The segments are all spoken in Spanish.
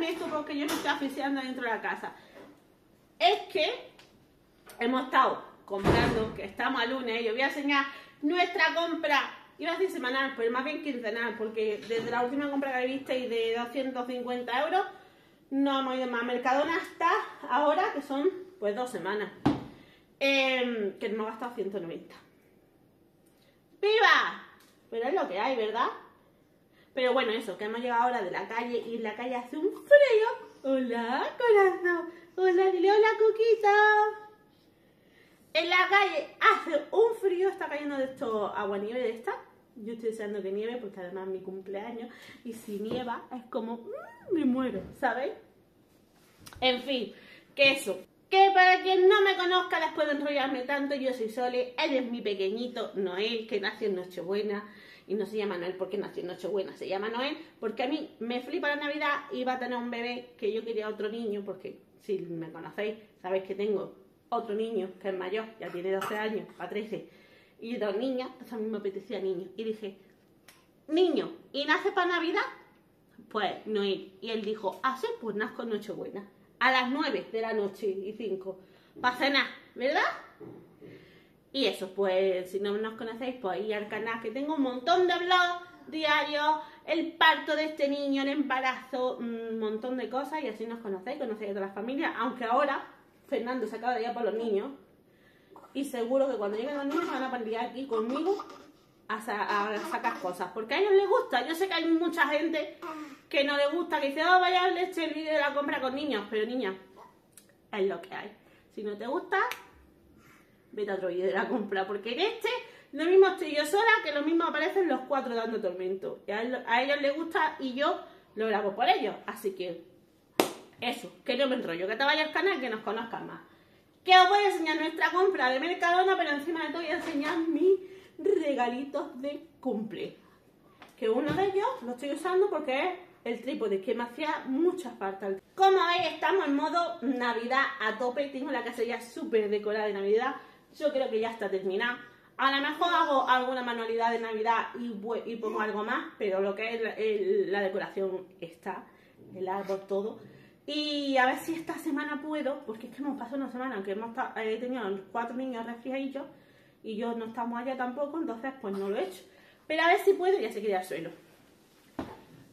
Esto porque yo me estoy asfixiando dentro de la casa. Es que hemos estado comprando, que estamos a lunes, yo voy a enseñar nuestra compra, iba a decir semanal, pero más bien quincenal, porque desde la última compra que visteis de 250 euros, no hemos ido más a Mercadona hasta ahora, que son pues dos semanas. Em, que hemos gastado 190. ¡Viva! Pero es lo que hay, ¿verdad? Pero bueno, eso, que hemos llegado ahora de la calle y la calle hace un frío. Hola, corazón. Hola, dile hola, Coquita. En la calle hace un frío, está cayendo de esto agua nieve de esta. Yo estoy deseando que nieve porque además es mi cumpleaños y si nieva es como mm, me muero, ¿sabéis? En fin, que eso. Que para quien no me conozca después de enrollarme tanto, yo soy Sole, él es mi pequeñito Noel, que nació en Nochebuena. Y no se llama Noel porque nació en Nochebuena, se llama Noel porque a mí me flipa la Navidad y va a tener un bebé que yo quería otro niño, porque si me conocéis, sabéis que tengo otro niño que es mayor, ya tiene 12 años, a 13, y dos niñas, entonces a mí me apetecía niño. Y dije, niño, ¿y nace para Navidad? Pues Noel. Y él dijo, ah, sí, pues nazco en Nochebuena. A las 9 de la noche y 5. Para cenar, ¿verdad? Y eso, pues, si no nos conocéis, pues ir al canal, que tengo un montón de vlogs diarios, el parto de este niño, el embarazo, un montón de cosas, y así nos conocéis, conocéis a toda la familia, aunque ahora Fernando se acaba de ir por los niños, y seguro que cuando lleguen los niños van a aprender aquí conmigo a, sa- a sacar cosas, porque a ellos les gusta. Yo sé que hay mucha gente que no le gusta, que dice, oh, vaya a leche el vídeo de la compra con niños, pero niña, es lo que hay. Si no te gusta, vídeo de la compra, porque en este lo mismo estoy yo sola, que lo mismo aparecen los cuatro dando tormento. Y a, ellos les gusta y yo lo grabo por ellos, así que eso, que no me enrollo, que te vayas al canal, que nos conozcan más. Que os voy a enseñar nuestra compra de Mercadona, pero encima de todo voy a enseñar mis regalitos de cumple. Que uno de ellos lo estoy usando porque es el trípode, que me hacía mucha falta. Como veis, estamos en modo Navidad a tope. Tengo la casilla súper decorada de Navidad. Yo creo que ya está terminada. A lo mejor hago alguna manualidad de Navidad y, pongo algo más, pero lo que es la, decoración está, el árbol, todo. Y a ver si esta semana puedo, porque es que hemos pasado una semana, aunque hemos he tenido cuatro niños resfriadillos y yo no estamos allá tampoco, entonces pues no lo he hecho. Pero a ver si puedo, ya se queda al suelo.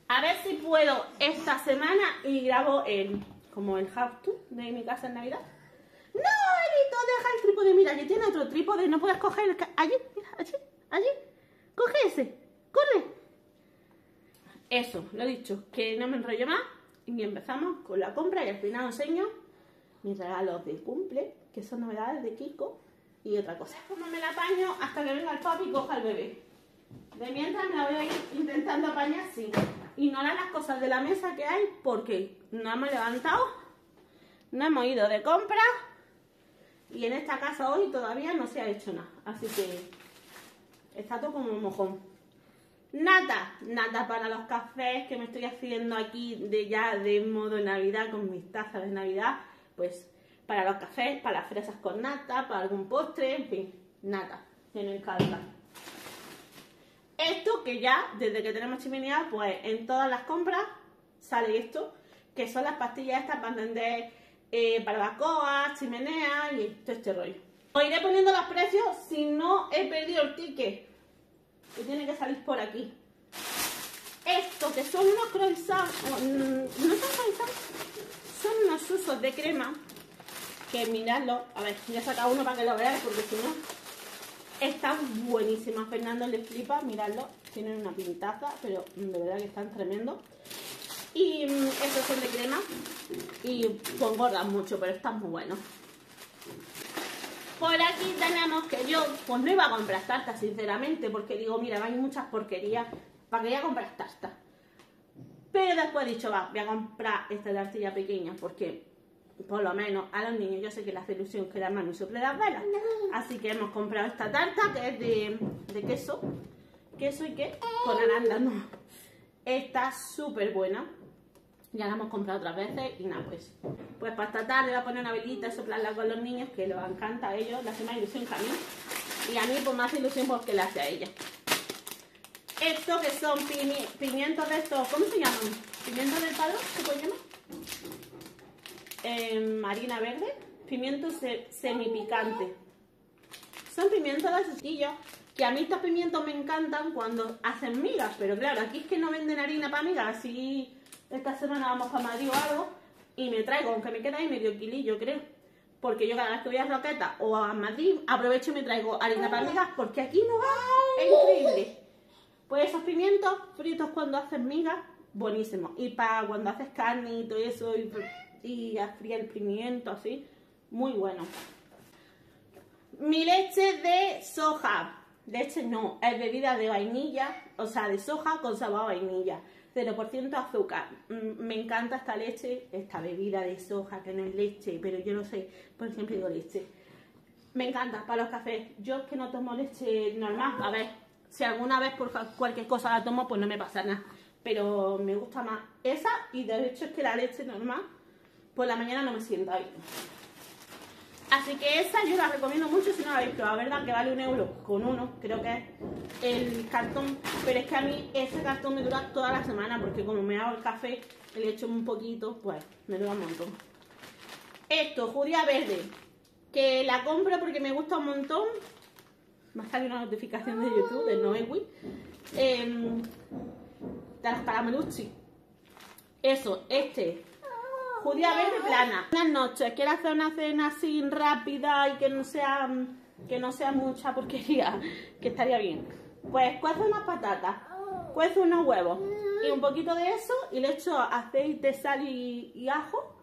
A ver si puedo esta semana y grabo el, como el how to de mi casa en Navidad. No, Elito, deja el trípode. Mira, que tiene otro trípode. No puedes coger el... Allí, mira, allí, allí. Coge ese. Corre. Eso, lo he dicho. Que no me enrollo más. Y empezamos con la compra y al final enseño mis regalos de cumple, que son novedades de Kiko y otra cosa. Como me la apaño hasta que venga el papi y coja al bebé. De mientras me la voy a ir intentando apañar así. Ignorar las cosas de la mesa que hay porque no hemos levantado, no hemos ido de compra y en esta casa hoy todavía no se ha hecho nada. Así que está todo como mojón. Nata, nata para los cafés que me estoy haciendo aquí de ya de modo Navidad con mis tazas de Navidad. Pues para los cafés, para las fresas con nata, para algún postre, en fin, nata, que me encanta. Esto que ya, desde que tenemos chimenea, pues en todas las compras sale esto, que son las pastillas estas para encender eh, barbacoa, chimenea y todo este rollo. Os iré poniendo los precios si no he perdido el ticket, que tiene que salir por aquí. Esto, que son unos croissants, mm, no son croissants, son unos usos de crema, que miradlo, a ver, voy a sacar uno para que lo veáis, porque si no, están buenísimas. Fernando les flipa, miradlo, tienen una pintaza, pero de verdad que están tremendos. Y mm, estos son de crema y engordan mucho, pero están muy buenos. Por aquí tenemos que yo, pues no iba a comprar tartas, sinceramente, porque digo, mira, hay muchas porquerías, ¿para qué voy a comprar tartas? Pero después he dicho, va, voy a comprar esta tartilla pequeña, porque por lo menos a los niños yo sé que le hace ilusión que la mami sople las velas. Así que hemos comprado esta tarta, que es de, de queso, queso y qué, con arándano. Está súper buena. Ya la hemos comprado otras veces y nada, pues. Pues para esta tarde voy a poner una velita y soplarla con los niños, que les encanta a ellos, le hace más ilusión que a mí. Y a mí pues hace ilusión porque le hace a ella. Esto que son pimi- pimientos de estos, ¿cómo se llaman? ¿Pimientos del palo? ¿Se puede llamar? Eh, harina verde, pimientos se- semipicantes. Son pimientos de sustillo, que a mí estos pimientos me encantan cuando hacen migas, pero claro, aquí es que no venden harina para migas, así esta semana vamos para Madrid o algo, y me traigo, aunque me queda ahí medio kilillo, creo. Porque yo cada vez que voy a Roqueta o a Madrid, aprovecho y me traigo harina para porque aquí no va, es increíble. Pues esos pimientos fritos cuando haces migas, buenísimos. Y para cuando haces carne y todo eso, y, y a freír el pimiento, así, muy bueno. Mi leche de soja. Leche no, es bebida de vainilla, o sea, de soja con sabor vainilla. 0% azúcar. Mm, Me encanta esta leche, esta bebida de soja que no es leche, pero yo no sé, por siempre digo leche. Me encanta para los cafés. Yo es que no tomo leche normal. A ver, si alguna vez por cualquier cosa la tomo, pues no me pasa nada. Pero me gusta más esa y de hecho es que la leche normal por la mañana no me sienta bien. Así que esa yo la recomiendo mucho si no la habéis probado, ¿verdad? Que vale un euro con uno, creo que es el cartón. Pero es que a mí ese cartón me dura toda la semana porque como me hago el café, le echo un poquito, pues me dura un montón. Esto, judía verde, que la compro porque me gusta un montón. Me ha salido una notificación de YouTube, de Noewi. em, de las caramelucci. Eso, este. Judía verde plana. Buenas noches, quiero hacer una cena así rápida y que no sea que no sea mucha porquería, que estaría bien. Pues cuezo unas patatas, cuezo unos huevos y un poquito de eso y le echo aceite, sal y, y ajo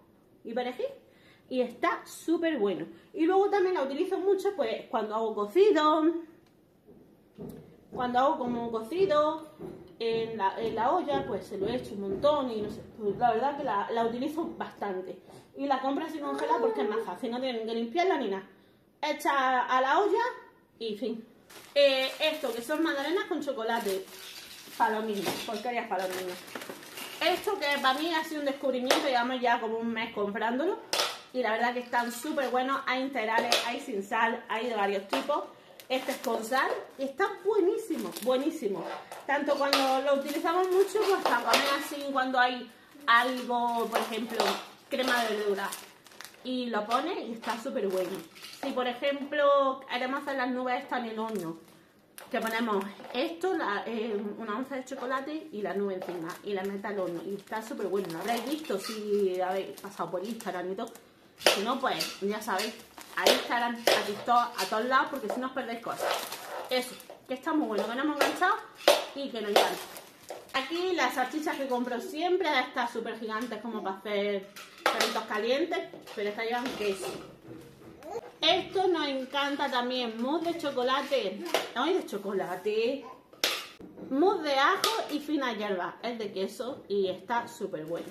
y perejil y está súper bueno. Y luego también la utilizo mucho pues cuando hago cocido, cuando hago como cocido en la, en la olla, pues se lo echo un montón y no sé, pues la verdad que la, la utilizo bastante. Y la compro así congelada porque es más fácil, no tienen que limpiarla ni nada. Echa a la olla y fin. Eh, esto, que son magdalenas con chocolate para porquerías para. Esto que para mí ha sido un descubrimiento, llevamos ya como un mes comprándolo y la verdad que están súper buenos, hay integrales, hay sin sal, hay de varios tipos. Este es con sal y está buenísimo, buenísimo. Tanto cuando lo utilizamos mucho, pues comer así cuando hay algo, por ejemplo, crema de verdura y lo pone y está súper bueno. Si por ejemplo queremos hacer las nubes estas en el horno, que ponemos esto, eh, una onza de chocolate y la nube encima y la mete al horno y está súper bueno. Lo habréis visto si habéis pasado por Instagram y todo. Si no, pues ya sabéis, a Instagram, a a todos lados, porque si no os perdéis cosas. Eso, que está muy bueno, que no hemos enganchado y que nos encanta. Aquí las salchichas que compro siempre, estas súper gigantes como para hacer perritos calientes, pero estas llevan queso. Esto nos encanta también, mousse de chocolate. Ay, de chocolate. Mousse de ajo y fina hierba. Es de queso y está súper bueno.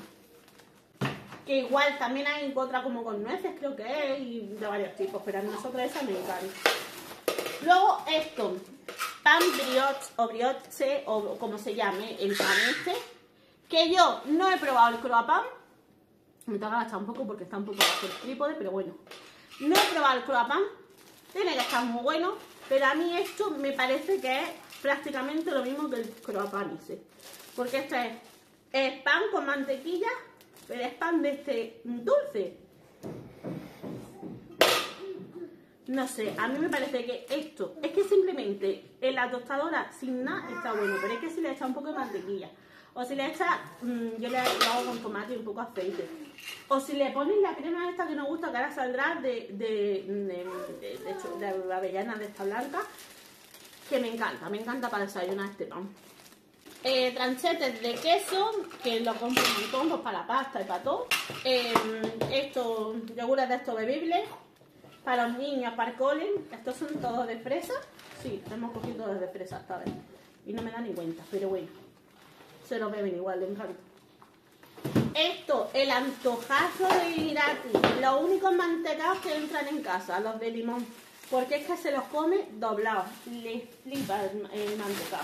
Que igual también hay otra como con nueces, creo que es, y de varios tipos, pero a nosotros esa me encanta. Luego esto, pan brioche o brioche o como se llame, el pan este, que yo no he probado el croissant, me tengo que agachar un poco porque está un poco bajo el trípode, pero bueno. No he probado el croissant, tiene que estar muy bueno, pero a mí esto me parece que es prácticamente lo mismo que el croissant ese. Porque esto es, es pan con mantequilla, pero es pan de este dulce. No sé, a mí me parece que esto, es que simplemente en la tostadora sin nada está bueno, pero es que si le echa un poco de mantequilla, o si le echa, mm, yo le hago con tomate y un poco de aceite, o si le pones la crema esta que nos gusta, que ahora saldrá de, de, de, de, hecho, de avellana de esta blanca, que me encanta, me encanta para desayunar este pan. Eh, tranchetes de queso, que lo compro un montón pues, para la pasta y para todo. Eh, estos yogures de estos bebibles, para los niños, para el cole. Estos son todos de fresa. Sí, hemos cogido todos de fresa esta vez. Y no me da ni cuenta, pero bueno. Se los beben igual, de encanta. Esto, el antojazo de Irati. Los únicos mantecados que entran en casa, los de limón. Porque es que se los come doblados. Les flipa el, el mantecado.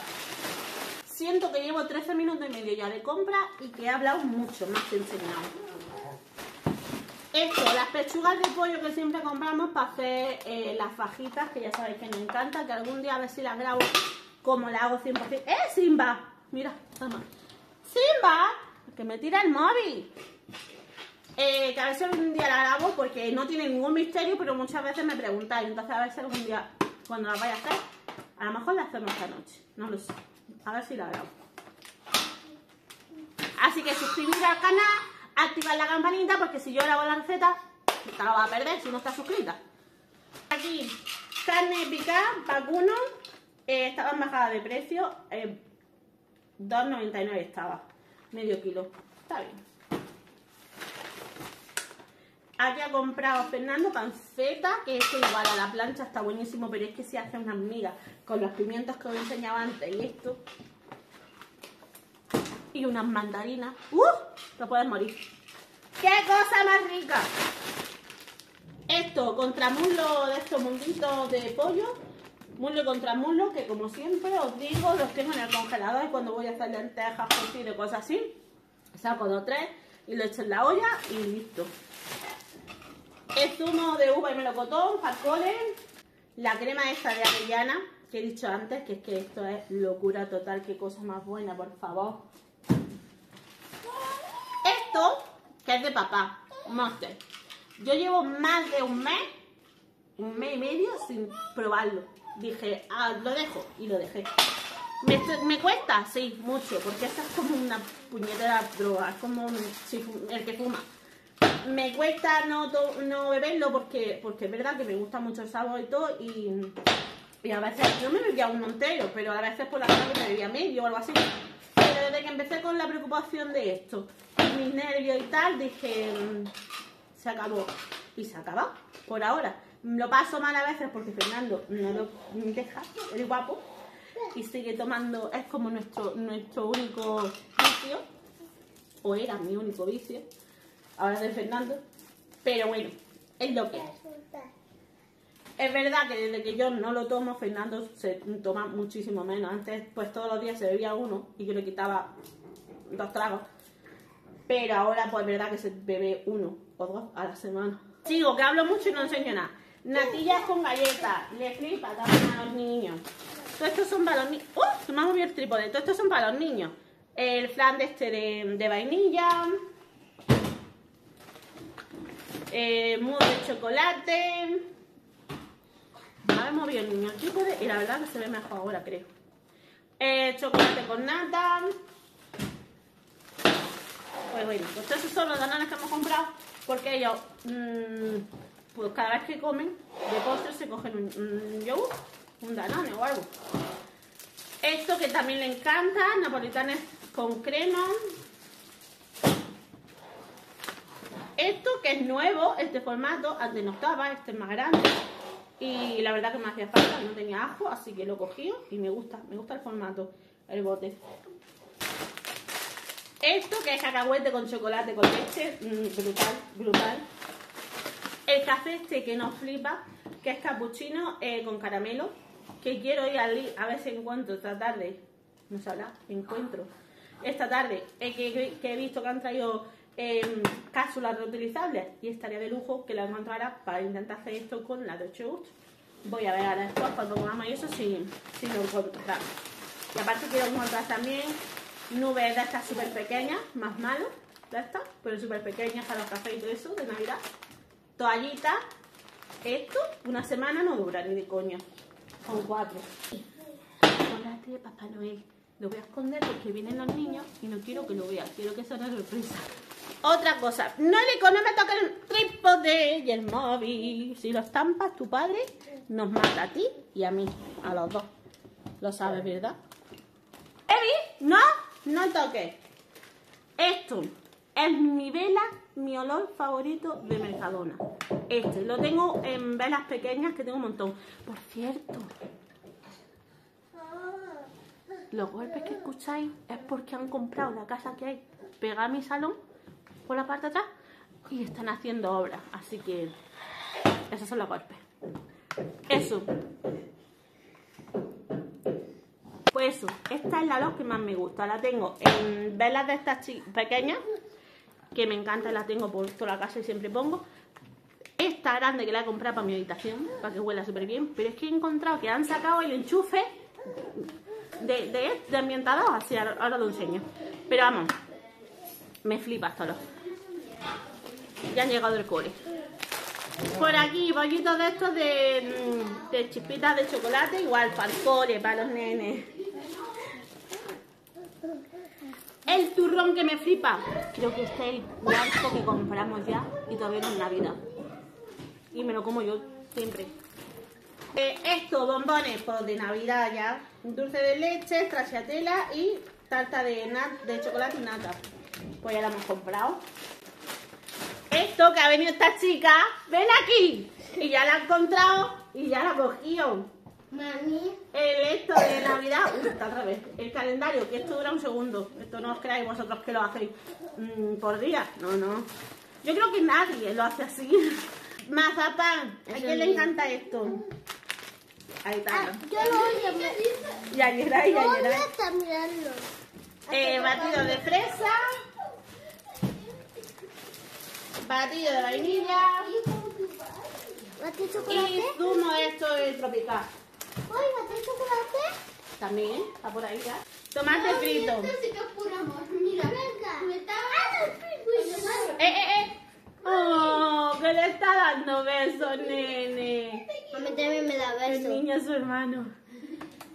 Siento que llevo 13 minutos y medio ya de compra y que he hablado mucho más que enseñado. Esto, las pechugas de pollo que siempre compramos para hacer eh, las fajitas, que ya sabéis que me encanta, que algún día a ver si las grabo como la hago 100%. ¡Eh, Simba! Mira, toma. ¡Simba! Que me tira el móvil. Eh, que a si algún día la grabo porque no tiene ningún misterio, pero muchas veces me preguntáis. Entonces a ver si algún día, cuando la vaya a hacer, a lo mejor la hacemos esta noche. No lo sé. A ver si la grabo. Así que suscribir al canal, activar la campanita, porque si yo grabo la receta, te la vas a perder si no estás suscrita. Aquí, carne picada, vacuno, eh, estaba en bajada de precio, eh, 2,99 estaba, medio kilo, está bien. Aquí ha comprado Fernando panceta, que es igual a la plancha, está buenísimo, pero es que se hace una miga con los pimientos que os enseñaba antes y esto. Y unas mandarinas. ¡Uh! Te puedes morir. ¡Qué cosa más rica! Esto, contramuslo de estos munditos de pollo. Muslo contra muslo, que como siempre os digo, los tengo en el congelador y cuando voy a hacer lentejas, cocido y cosas así, saco dos o tres y lo echo en la olla y listo. El zumo de uva y melocotón, parcoles, la crema esta de avellana, que he dicho antes, que es que esto es locura total, qué cosa más buena, por favor. Esto, que es de papá, Monster. Yo llevo más de un mes, un mes y medio sin probarlo. Dije, ah, lo dejo, y lo dejé. ¿Me, cuesta? Sí, mucho, porque esta es como una puñetera droga, es como el que fuma me cuesta no, no beberlo porque, porque es verdad que me gusta mucho el sabor y todo y, y a veces no me bebía uno entero, pero a veces por la tarde me bebía medio o algo así. Pero desde que empecé con la preocupación de esto, mis nervios y tal, dije, mm, se acabó. Y se acabó, por ahora. Lo paso mal a veces porque Fernando no lo deja, el guapo, y sigue tomando, es como nuestro, nuestro único vicio, o era mi único vicio ahora de Fernando. Pero bueno, es lo que es. Es verdad que desde que yo no lo tomo, Fernando se toma muchísimo menos. Antes, pues todos los días se bebía uno y yo le quitaba dos tragos. Pero ahora, pues es verdad que se bebe uno o dos a la semana. Sigo, que hablo mucho y no enseño nada. Natillas con galletas. Le flipa también a los niños. Todos estos son para los niños. ¡Uh! Se me ha movido el trípode. Todos estos son para los niños. El flan de este de vainilla eh, mousse de chocolate. Me ha movido el niño el trípode y la verdad que se ve mejor ahora, creo. Eh, chocolate con nata. Pues bueno, pues esos son los danones que hemos comprado porque ellos, mm, pues cada vez que comen de postre se cogen un, un yogur, un danone o algo. Esto que también le encanta, napolitanes con crema, Esto que es nuevo, este formato, antes no estaba, este es más grande. Y la verdad que me hacía falta, no tenía ajo, así que lo cogí y me gusta, me gusta el formato, el bote. Esto que es cacahuete con chocolate con leche, mm, brutal, brutal. El café este que nos flipa, que es capuchino eh, con caramelo, que quiero ir al a ver si encuentro esta tarde, no habla, encuentro. Esta tarde eh, que he visto que han traído cápsulas reutilizables y estaría de lujo que la encontrara para intentar hacer esto con la Dolce Gusto. Voy a ver ahora después cuando comamos eso si, si lo encontramos. Y aparte quiero encontrar también nubes de estas súper pequeñas, más malas, de estas, pero súper pequeñas para los cafés y todo eso de Navidad. Toallitas, esto una semana no dura ni de coña, son cuatro. Chocolate Papá Noel. Lo voy a esconder porque vienen los niños y no quiero que lo vean, quiero que sea una sorpresa. Otra cosa, no le no me toques el trípode y el móvil. Si lo estampas tu padre, nos mata a ti y a mí, a los dos. Lo sabes, ¿verdad? ¿Evi? No, no toques. Esto es mi vela, mi olor favorito de Mercadona. Este, lo tengo en velas pequeñas que tengo un montón. Por cierto, los golpes que escucháis es porque han comprado la casa que hay pegada a mi salón la parte de atrás y están haciendo obras. Así que esos son los golpes. Eso. Pues eso, esta es la luz que más me gusta. La tengo en velas de estas pequeñas, que me encanta, la tengo por toda la casa y siempre pongo. Esta grande que la he comprado para mi habitación, para que huela súper bien. Pero es que he encontrado que han sacado el enchufe de, de, de ambientador, así ahora, ahora lo enseño. Pero vamos, me flipa esto. lo. Ya han llegado del cole. Por aquí, bollitos de estos de, mm, de chispitas de chocolate, igual para el cole, para los nenes. El turrón que me flipa. Creo que este es el cuarto que compramos ya y todavía no es Navidad. Y me lo como yo siempre. Eh, esto, bombones pues, de Navidad ya. Dulce de leche, stracciatella y tarta de, de chocolate y nata. Pues ya la hemos comprado. Esto que ha venido esta chica, ven aquí. Y ya la ha encontrado y ya la ha cogido. Mami, El esto de Navidad, uy, está otra vez. El calendario, que esto dura un segundo. Esto no os creáis vosotros que lo hacéis mm, por día. No, no. Yo creo que nadie lo hace así. Mazapán. ¿A quién le encanta esto? Ahí está. ah, yo lo odio. Y ayer y ayer. Eh, batido de fresa. Batido de vainilla. ¿Bate Y zumo esto de tropical. Uy, ¿bate chocolate? También, está por ahí ya. Tomate frito. sí que es puro amor. Mira, me estaba... ¡Eh, eh, eh! ¡Oh! Que le está dando besos, nene. A mí también me da El niño es su hermano.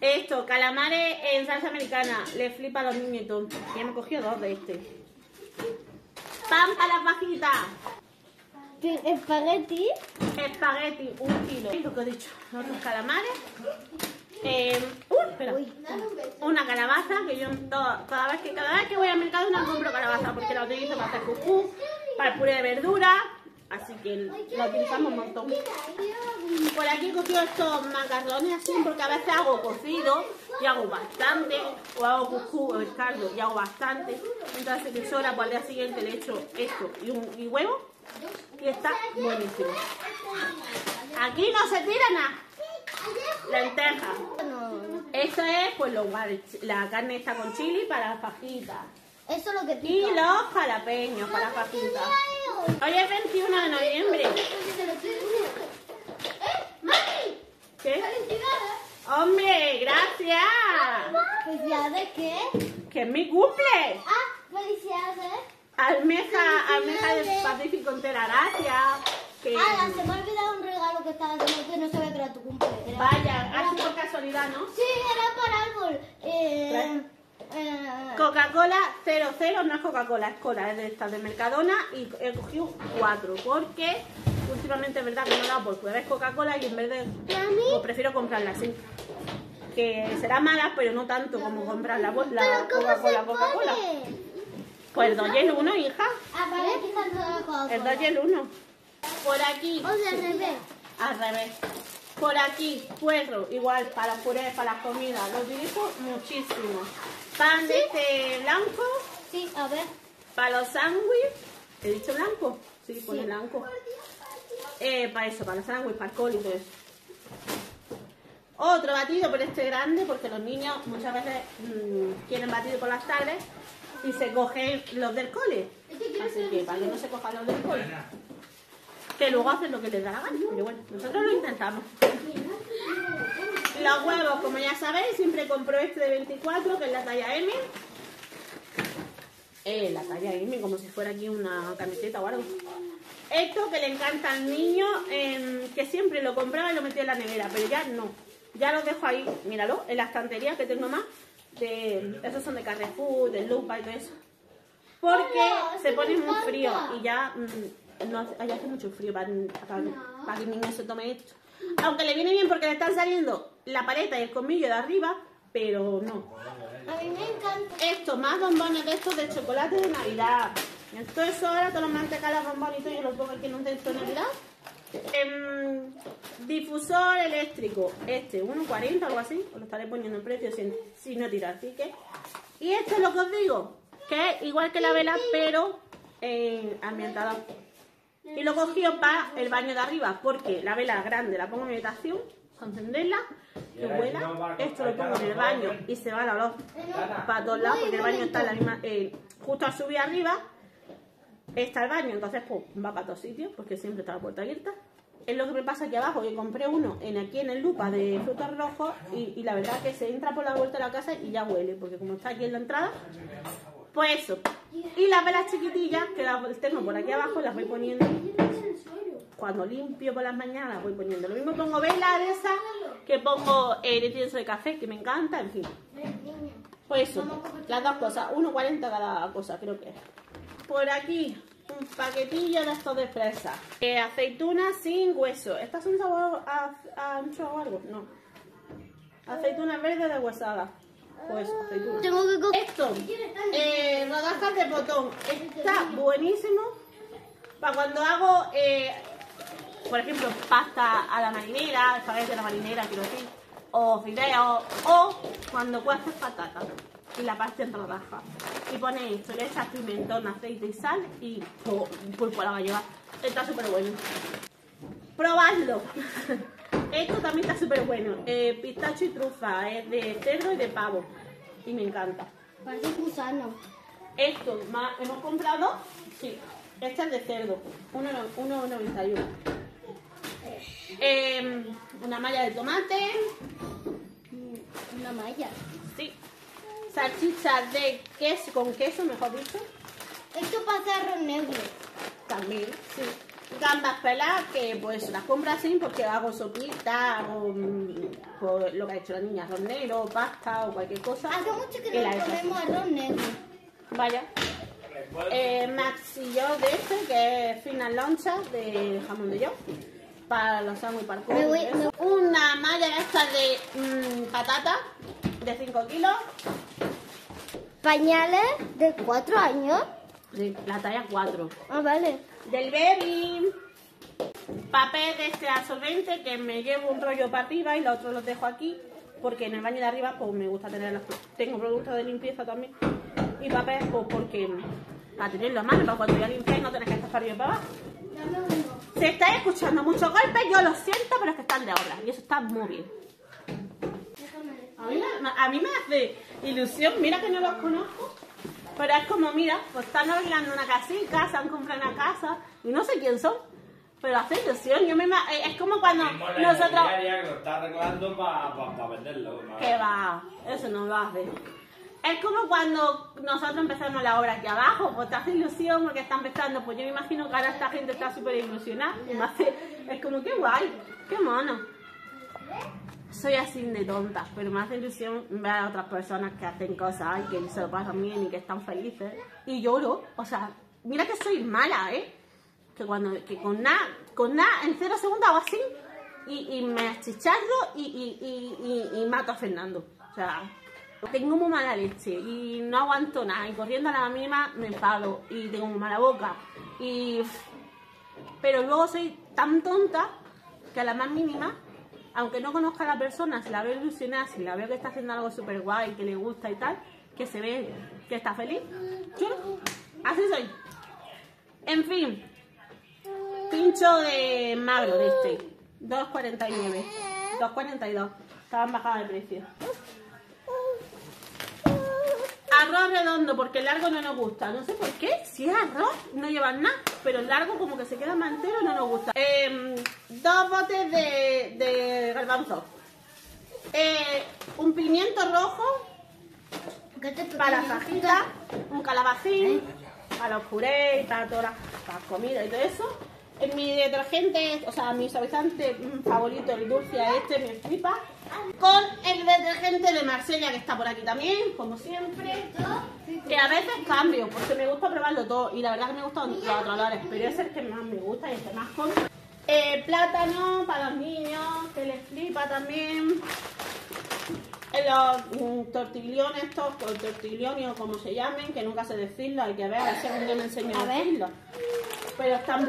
Esto, calamares en salsa americana. Le flipa a los niñitos. Ya me cogido dos de este. Pan para las bajitas. ¿Espagueti? Espagueti, un kilo. Es lo que he dicho. Otros calamares. Eh, espera. Una calabaza, que yo to- toda vez que, cada vez que voy al mercado no compro calabaza porque la utilizo para hacer cucú, para el puré de verdura. Así que la utilizamos un montón. Por aquí he cogido estos macarrones así porque a veces hago cocido y hago bastante, o hago cucú o el caldo y hago bastante. Entonces que sobra pues al día siguiente le echo esto y, un, y huevo y está buenísimo. Aquí no se tira nada. Lenteja. Esto es pues lo la carne está con chili para las fajitas. eso es lo que Y pica. los jalapeños para las fajitas. Hoy es 21 de noviembre. ¡Mami! ¿Qué? ¡Hombre, gracias! ¿Felicidades qué? ¡Que es mi cumple! Ah, felicidades. Almeja, almeja del Pacífico entera, gracias. Que, Ah, se me ha olvidado un regalo que estaba haciendo que no sabía que era tu cumple. Era- vaya, así por casualidad, ¿no? Sí, era para árbol. Eh, eh, Coca-Cola 00 no es Coca-Cola, es cola, es de estas de Mercadona y he cogido cuatro porque últimamente es verdad que no he dado por pruebas Coca-Cola y en vez de pues prefiero comprarla así. Que será mala, pero no tanto como comprar la, la Pero ¿cómo Coca-Cola, Coca-Cola. Pues el 2 y el 1, hija. Ah, la. El 2 y el 1. Por aquí. O sea, al revés. Al revés. Por aquí, puerro, igual para los purés, para las comidas, lo utilizo muchísimo. Pan de este blanco, Sí, a ver. para los sándwiches. ¿He dicho blanco? Sí, pone Sí. blanco. Eh, para eso, para los sándwiches, para el col y todo eso. Otro batido, pero este grande, porque los niños muchas veces mm, quieren batido por las tardes y se cogen los del cole. Así que para que no se cojan los del cole. Que luego hacen lo que les da la gana. Pero bueno, nosotros lo intentamos. Los huevos, como ya sabéis, siempre compro este de 24, que es la talla M. Eh, la talla M, como si fuera aquí una camiseta o algo. Esto que le encanta al niño, em, que siempre lo compraba y lo metía en la nevera, pero ya no. Ya lo dejo ahí, míralo, en la estantería que tengo más. De, esos son de Carrefour, de Lupa y todo eso. Porque se pone muy frío y ya mm, no hace, ya hace mucho frío para, para- para que el niño se tome esto. Aunque le viene bien porque le están saliendo la paleta y el colmillo de arriba, pero no. A mí me encanta. Esto, más bombones de estos de chocolate de Navidad. Esto es ahora, todos los mantecalas bombonitos yo los pongo aquí en un texto de Navidad. Em, difusor eléctrico, este 1.40 o algo así, os lo estaré poniendo en precio sin, sin no tirar ticket. Y esto es lo que os digo, que es igual que la vela, pero eh, ambientada. Y lo cogí para el baño de arriba, porque la vela grande la pongo en mi habitación, para encenderla, que huela. Esto lo pongo en el baño y se va el olor para todos lados, porque el baño está en la misma, eh, justo al subir arriba está el baño, entonces pues va para todos sitios, porque siempre está la puerta abierta. Es lo que me pasa aquí abajo, que compré uno en aquí en el lupa de frutos rojos y, y la verdad que se entra por la vuelta de la casa y ya huele, porque como está aquí en la entrada, pues eso. Y las velas chiquitillas, que las tengo por aquí abajo, las voy poniendo. Cuando limpio por las mañanas, voy poniendo. Lo mismo pongo velas de esas, que pongo el incienso de café, que me encanta, en fin. Pues eso, las dos cosas, 1,40 cada cosa, creo que es. Por aquí, un paquetillo de estos de fresa. Eh, aceitunas sin hueso. ¿Estas son sabor a, a ancho o algo? No. Aceitunas verdes de huesada. Pues aceitunas. Tengo que coger. Esto, eh, rodajas de botón. Está buenísimo para cuando hago, eh, por ejemplo, pasta a la marinera, espagueti a la marinera, quiero decir, o fideos, o cuando cueces patatas y la pasta en rodajas. Y ponéis esto, le echas pimentón, aceite y sal y oh, pulpo la va a llevar. Está súper bueno. Probadlo. Esto también está súper bueno. Eh, pistacho y trufa, es de cerdo y de pavo. Y me encanta. Parece gusano. Esto hemos comprado, sí, este es de cerdo, 1,91. Em, una malla de tomate, Una malla. sí. Salchicha de queso, con queso, mejor dicho, Esto para hacer arroz negro. también, sí. Gambas peladas, que pues las compro así porque hago sopita, hago mm, pues, lo que ha hecho la niña, arroz negro, pasta o cualquier cosa. Hace mucho que y la no comemos arroz negro. Vaya. Eh, maxillón de este, que es finas lonchas de jamón de york. Para los sándwiches para el voy-. Una malla de estas de mm, patata de 5 kilos. Pañales de 4 años. Sí, la talla 4. Ah, vale. Del baby. Papel de este absorbente que me llevo un rollo para arriba y los otros los dejo aquí. Porque en el baño de arriba pues me gusta tener los... Tengo productos de limpieza también. Y papel pues porque... Para tenerlo a mano, para cuando ya limpiáis no tenéis que estar para arriba y para abajo. Si estáis escuchando muchos golpes, yo lo siento, pero es que están de obra. Y eso está muy bien. A mí, me- a mí me hace ilusión, mira que no los conozco. Pero es como, mira, pues están arreglando una casita, se han comprado una casa, y no sé quién son. Pero hace ilusión, yo me eh, es como cuando la nosotros... lo está arreglando para venderlo. ¿no? Que va, eso no va a hacer. Es como cuando nosotros empezamos la obra aquí abajo, pues te hace ilusión porque está empezando, pues yo me imagino que ahora esta gente está súper ilusionada. es como, qué guay, qué mono. Soy así de tonta, pero me hace ilusión ver a otras personas que hacen cosas y que se lo pasan bien y que están felices. Y lloro, o sea, mira que soy mala, ¿eh? Que cuando, que con nada, con nada, en cero segundos hago así y, me achicharro y, y, y, y, y mato a Fernando. O sea, tengo muy mala leche y no aguanto nada. Y corriendo a la mínima me enfado y tengo muy mala boca. Y... Pero luego soy tan tonta que a la más mínima, aunque no conozca a la persona, si la veo ilusionada, si la veo que está haciendo algo súper guay, que le gusta y tal, que se ve que está feliz. Así soy. En fin, pincho de magro de este, 2.49, 2.42, estaban bajadas de precio. Arroz redondo, porque el largo no nos gusta. No sé por qué. Si es arroz, no llevan nada. Pero el largo, como que se queda más entero, no nos gusta. Em, dos botes de, de garbanzo. Eh, un pimiento rojo ¿Qué te para la fajita. Un calabacín para los purés y para todas las, comidas y todo eso. Eh, Mi detergente, o sea, mi suavizante mm, favorito, el dulce este, me flipa. Con el detergente de Marsella que está por aquí también, como siempre. Que a veces cambio, porque me gusta probarlo todo. Y la verdad que me gustan los otros olores, pero es el que más me gusta y el que más como. Eh, plátano para los niños, que les flipa también. Eh, Los mm, tortillones estos, o tortillones o como se llamen, que nunca sé decirlo, hay que ver, a ver si algún día me enseño a, decirlo. pero están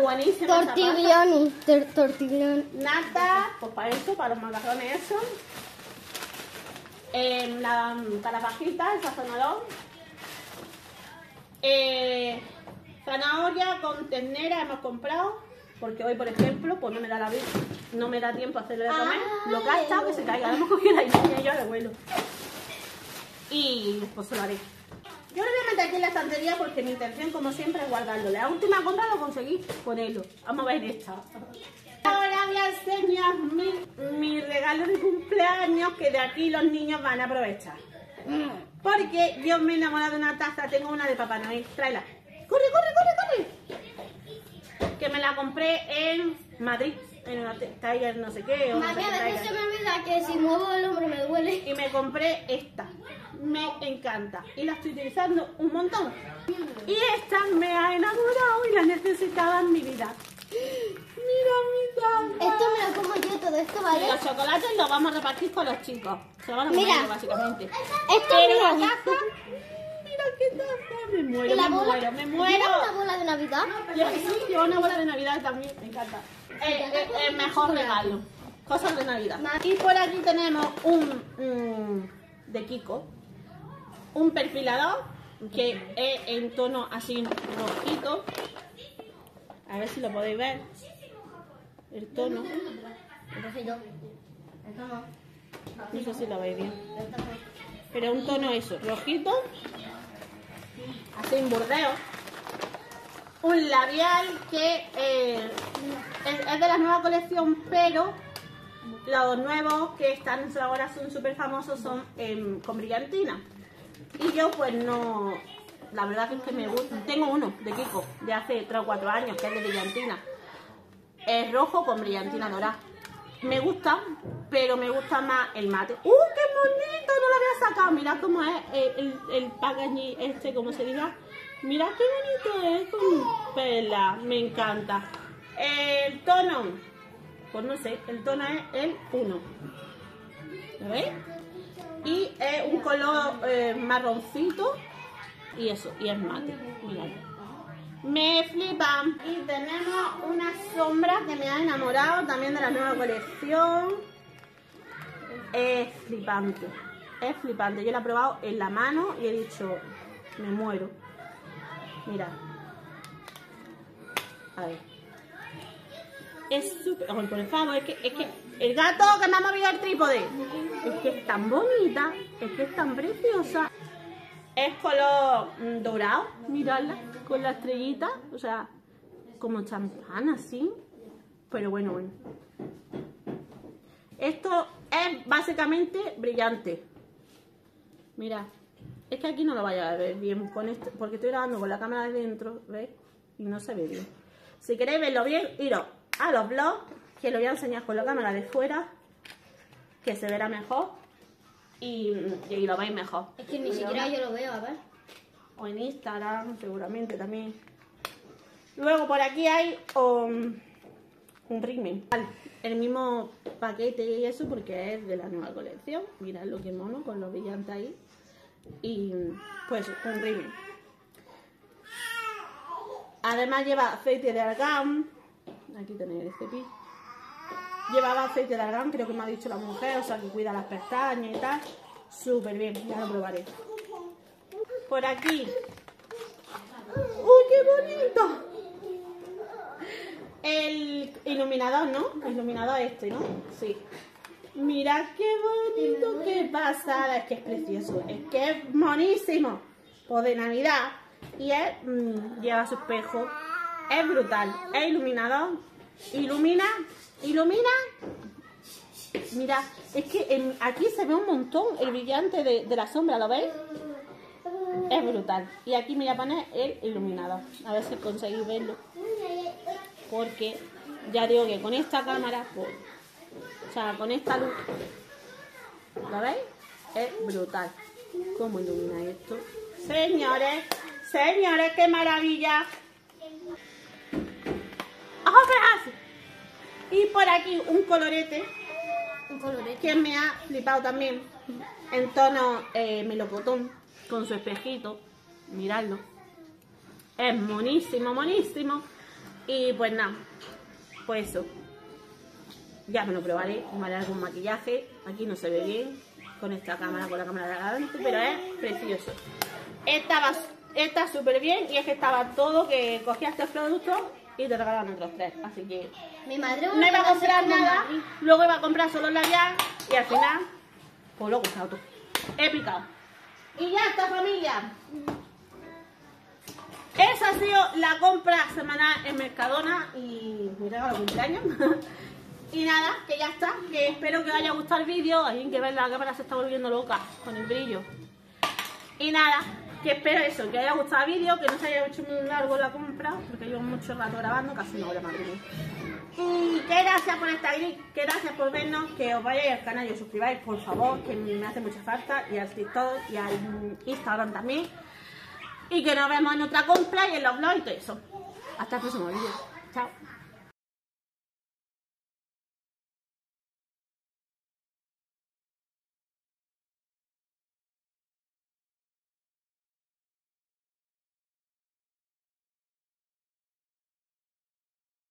pastas. Tortiglioni. tor- Tortiglioni. Nata, pues para eso, para los macarrones eso. Em, la, para el sazonador. Eh, zanahoria con ternera hemos comprado. Porque hoy, por ejemplo, pues no me da la vida, no me da tiempo a hacerle de comer. Lo que ha estado que se caiga. Lo hemos cogido la niña y yo de vuelo. Y pues se lo haré. Yo lo voy a meter aquí en la estantería porque mi intención, como siempre, es guardarlo. La última compra lo conseguí ponerlo. Vamos a ver esta. Ahora voy a enseñar mi, mi regalo de cumpleaños que de aquí los niños van a aprovechar. Porque yo me he enamorado de una taza, tengo una de Papá Noel. Tráela. ¡Corre, corre, corre, corre! Que me la compré en Madrid, en una Tiger no sé qué. O no sé Mami, qué a veces Tiger. se me olvida que si muevo el hombro me duele. Y me compré esta. Me encanta. Y la estoy utilizando un montón. Y esta me ha enamorado y la necesitaba en mi vida. Mira mi taza. Esto me lo como yo todo esto, ¿vale? Los chocolates los vamos a repartir con los chicos. Se lo van a comer, Mira. básicamente. Esto Pero la. Mira qué taza. Me muero, me bola. muero, me ¿Lleva muero. una bola de Navidad? Lleva, sí, lleva una bola de Navidad también, me encanta. Eh, eh, el mejor regalo. Cosas de Navidad. Y por aquí tenemos un mm, de Kiko, un perfilador que es en tono así rojito. A ver si lo podéis ver. El tono. No sé si lo veis bien. Pero un tono eso, rojito. Así en bordeo un labial que eh, es, de la nueva colección, pero los nuevos que están ahora son súper famosos son em, con brillantina. Y yo pues no, la verdad es que me gusta. Tengo uno de Kiko, de hace 3 o 4 años, que es de brillantina. Es rojo con brillantina dorada. Me gusta, pero me gusta más el mate. ¡Uh, qué bonito! No lo había sacado. Mirad cómo es el, el, packaging este, como se diga. Mirad qué bonito es con pela. Me encanta. El tono, pues no sé, el tono es el 1. ¿Lo veis? Y es un color eh, marroncito. Y eso, y es mate. Mirad. Me flipan. Y tenemos unas sombras que me han enamorado también de la nueva colección. Es flipante. Es flipante. Yo la he probado en la mano y he dicho, me muero. Mira. A ver. Es súper... Por favor, es que, es que el gato que me ha movido el trípode. Es que es tan bonita, es que es tan preciosa. Es color mm, dorado, miradla, con la estrellita, o sea, como champán así. Pero bueno, bueno. Esto es básicamente brillante. Mira, es que aquí no lo vaya a ver bien con esto, porque estoy grabando con la cámara de dentro, ¿ves? Y no se ve bien. Si queréis verlo bien, iros a los blogs, que lo voy a enseñar con la cámara de fuera, que se verá mejor y, y lo veis mejor. Es que ni siquiera yo lo veo, a ver. O en Instagram, seguramente también. Luego por aquí hay um, un rímel. El mismo paquete y eso porque es de la nueva colección. Mirad lo que mono con los brillantes ahí. Y pues un rímel. Además lleva aceite de argán. Aquí tenéis el cepillo. Llevaba aceite de argán, creo que me ha dicho la mujer, o sea que cuida las pestañas y tal. Súper bien, ya lo probaré. Por aquí. ¡Uy, qué bonito! El iluminador, ¿no? El iluminador este, ¿no? Sí. Mirad qué bonito, qué pasada. Es que es precioso, es que es monísimo. Pues de Navidad. Y es, mm, lleva su espejo. Es brutal. Es iluminador. Ilumina, ilumina. Mira, es que aquí se ve un montón el brillante de, de la sombra, ¿lo veis? Es brutal. Y aquí me voy a poner el iluminador. A ver si conseguís verlo. Porque ya digo que con esta cámara, pues, o sea, con esta luz, ¿lo veis? Es brutal. ¿Cómo ilumina esto? Señores, señores, qué maravilla. ¡Ojos! Y por aquí un colorete. Un colorete. que me ha flipado también. En tono eh, melocotón con su espejito. Miradlo. Es monísimo monísimo. Y pues nada, pues eso. Ya me lo probaré, me haré algún maquillaje. Aquí no se ve bien. Con esta cámara, con la cámara de adelante, pero es precioso. Estaba, está súper bien. Y es que estaba todo que cogías estos productos y te regalaban otros tres. Así que Mi madre no iba a comprar nada, luego iba a comprar solo la ya y al final, pues lo he comprado todo. He picado. Y ya está familia. Esa ha sido la compra semanal en Mercadona y mi regalo cumpleaños. y nada, que ya está. Que espero que os haya gustado el vídeo. Hay que ver la cámara se está volviendo loca con el brillo. Y nada, que espero eso, que haya gustado el vídeo, que no se haya hecho muy largo la compra, porque llevo mucho rato grabando, casi una hora más. Y que gracias por estar aquí, que gracias por vernos, que os vayáis al canal y os suscribáis, por favor, que me hace mucha falta, y al TikTok y al Instagram también. Y que nos vemos en otra compra y en los vlogs y todo eso. Hasta el próximo vídeo. Chao.